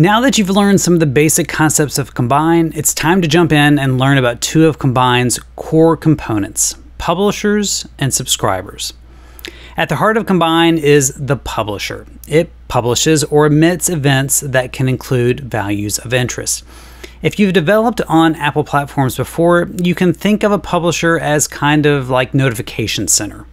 Now that you've learned some of the basic concepts of Combine, it's time to jump in and learn about two of Combine's core components publishers and subscribers. At the heart of Combine is the publisher. It publishes or emits events that can include values of interest. If you've developed on Apple platforms before, you can think of a publisher as kind of like notification center.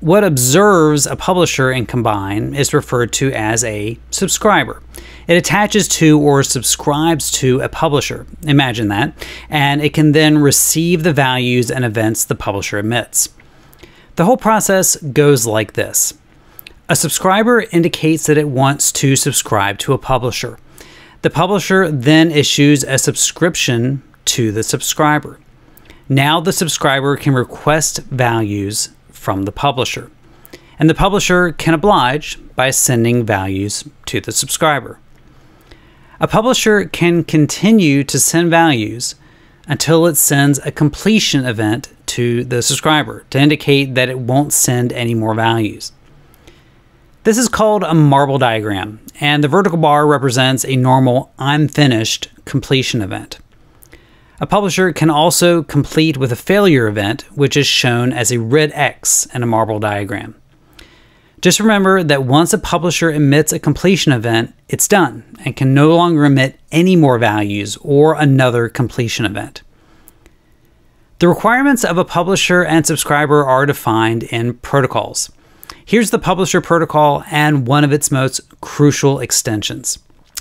What observes a publisher in Combine is referred to as a subscriber. It attaches to or subscribes to a publisher. Imagine that. And it can then receive the values and events the publisher emits. The whole process goes like this A subscriber indicates that it wants to subscribe to a publisher. The publisher then issues a subscription to the subscriber. Now the subscriber can request values from the publisher, and the publisher can oblige by sending values to the subscriber. A publisher can continue to send values until it sends a completion event to the subscriber to indicate that it won't send any more values. This is called a marble diagram, and the vertical bar represents a normal I'm finished completion event. A publisher can also complete with a failure event, which is shown as a red X in a marble diagram. Just remember that once a publisher emits a completion event, it's done and can no longer emit any more values or another completion event. The requirements of a publisher and subscriber are defined in protocols. Here's the publisher protocol and one of its most crucial extensions.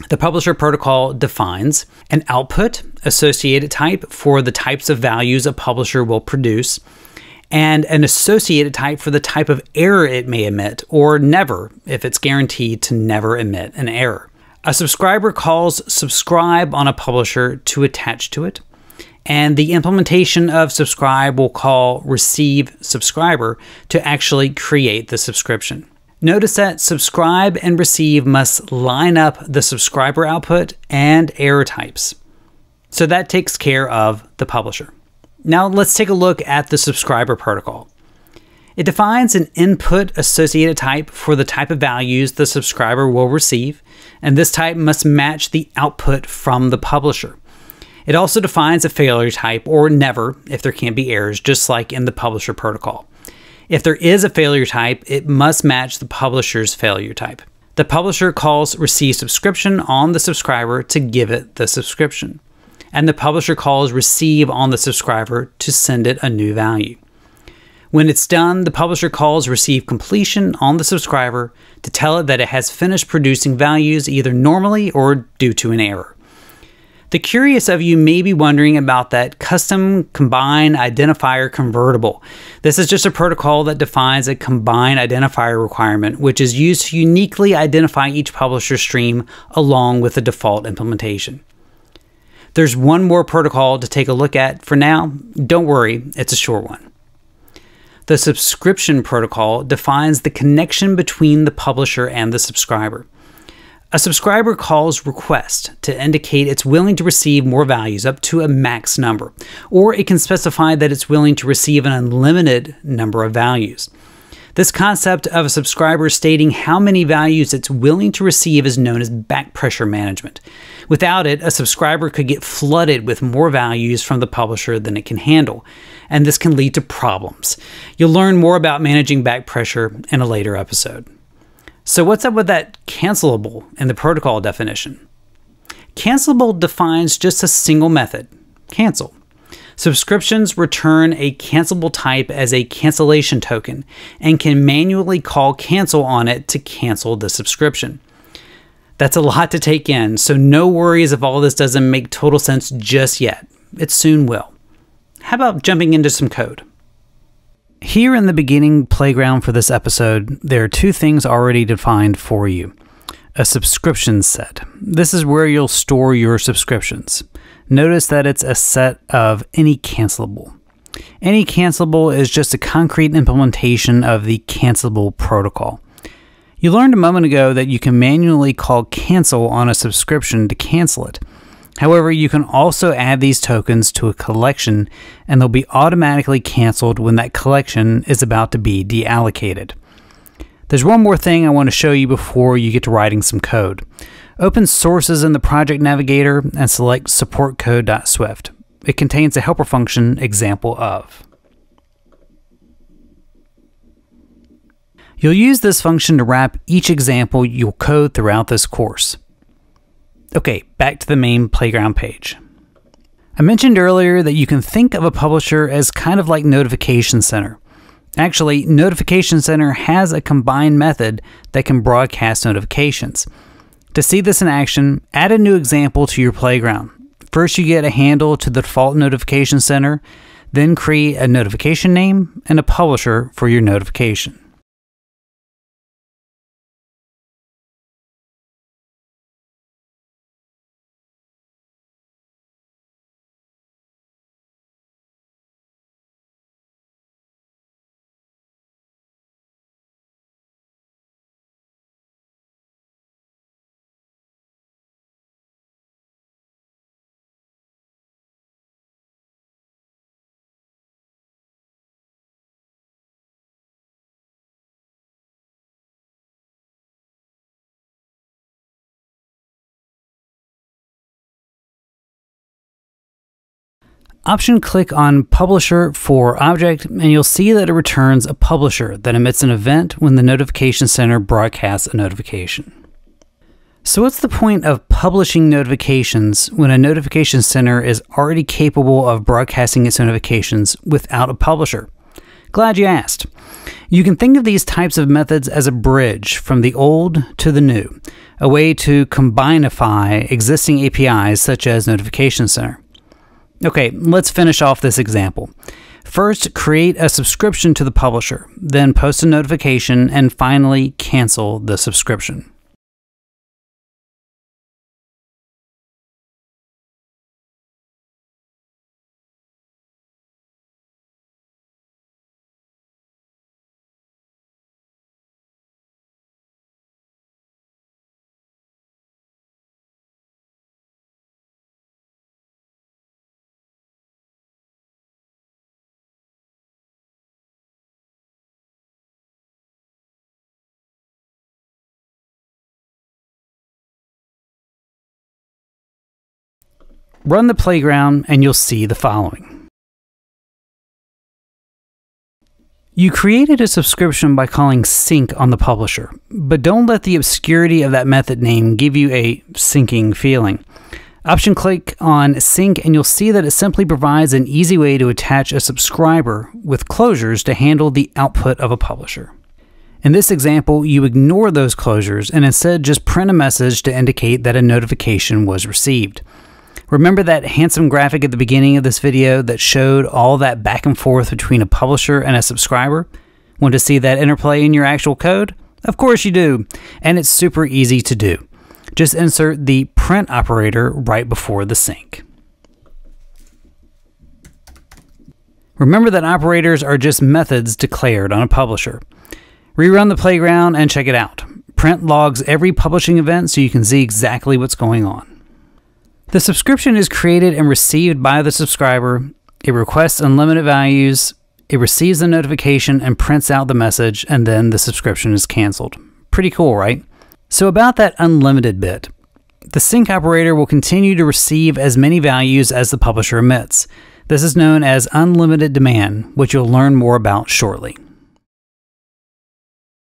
The publisher protocol defines an output associated type for the types of values a publisher will produce and an associated type for the type of error it may emit, or never, if it's guaranteed to never emit an error. A subscriber calls subscribe on a publisher to attach to it, and the implementation of subscribe will call receive subscriber to actually create the subscription. Notice that subscribe and receive must line up the subscriber output and error types. So that takes care of the publisher. Now let's take a look at the subscriber protocol. It defines an input associated type for the type of values the subscriber will receive, and this type must match the output from the publisher. It also defines a failure type or never if there can't be errors, just like in the publisher protocol. If there is a failure type, it must match the publisher's failure type. The publisher calls receive subscription on the subscriber to give it the subscription and the publisher calls receive on the subscriber to send it a new value. When it's done, the publisher calls receive completion on the subscriber to tell it that it has finished producing values either normally or due to an error. The curious of you may be wondering about that custom combine identifier convertible. This is just a protocol that defines a combine identifier requirement, which is used to uniquely identify each publisher stream along with the default implementation. There's one more protocol to take a look at for now. Don't worry, it's a short one. The subscription protocol defines the connection between the publisher and the subscriber. A subscriber calls request to indicate it's willing to receive more values up to a max number, or it can specify that it's willing to receive an unlimited number of values. This concept of a subscriber stating how many values it's willing to receive is known as back pressure management. Without it, a subscriber could get flooded with more values from the publisher than it can handle, and this can lead to problems. You'll learn more about managing back pressure in a later episode. So, what's up with that cancelable in the protocol definition? Cancelable defines just a single method cancel. Subscriptions return a cancelable type as a cancellation token and can manually call cancel on it to cancel the subscription. That's a lot to take in, so no worries if all this doesn't make total sense just yet. It soon will. How about jumping into some code? Here in the beginning playground for this episode, there are two things already defined for you a subscription set. This is where you'll store your subscriptions. Notice that it's a set of any cancelable. Any cancelable is just a concrete implementation of the cancelable protocol. You learned a moment ago that you can manually call cancel on a subscription to cancel it. However, you can also add these tokens to a collection and they'll be automatically canceled when that collection is about to be deallocated. There's one more thing I want to show you before you get to writing some code. Open Sources in the Project Navigator and select supportcode.swift. It contains a helper function example of. You'll use this function to wrap each example you'll code throughout this course. Okay, back to the main playground page. I mentioned earlier that you can think of a publisher as kind of like Notification Center. Actually, Notification Center has a combined method that can broadcast notifications. To see this in action, add a new example to your playground. First, you get a handle to the default Notification Center, then create a notification name and a publisher for your notification. Option click on Publisher for Object, and you'll see that it returns a publisher that emits an event when the Notification Center broadcasts a notification. So, what's the point of publishing notifications when a notification center is already capable of broadcasting its notifications without a publisher? Glad you asked. You can think of these types of methods as a bridge from the old to the new, a way to combinify existing APIs such as Notification Center. Okay, let's finish off this example. First, create a subscription to the publisher, then post a notification, and finally cancel the subscription. Run the playground and you'll see the following. You created a subscription by calling sink on the publisher, but don't let the obscurity of that method name give you a sinking feeling. Option click on sink and you'll see that it simply provides an easy way to attach a subscriber with closures to handle the output of a publisher. In this example, you ignore those closures and instead just print a message to indicate that a notification was received. Remember that handsome graphic at the beginning of this video that showed all that back and forth between a publisher and a subscriber? Want to see that interplay in your actual code? Of course you do, and it's super easy to do. Just insert the print operator right before the sink. Remember that operators are just methods declared on a publisher. Rerun the playground and check it out. Print logs every publishing event so you can see exactly what's going on. The subscription is created and received by the subscriber. It requests unlimited values. It receives the notification and prints out the message, and then the subscription is canceled. Pretty cool, right? So, about that unlimited bit, the sink operator will continue to receive as many values as the publisher emits. This is known as unlimited demand, which you'll learn more about shortly.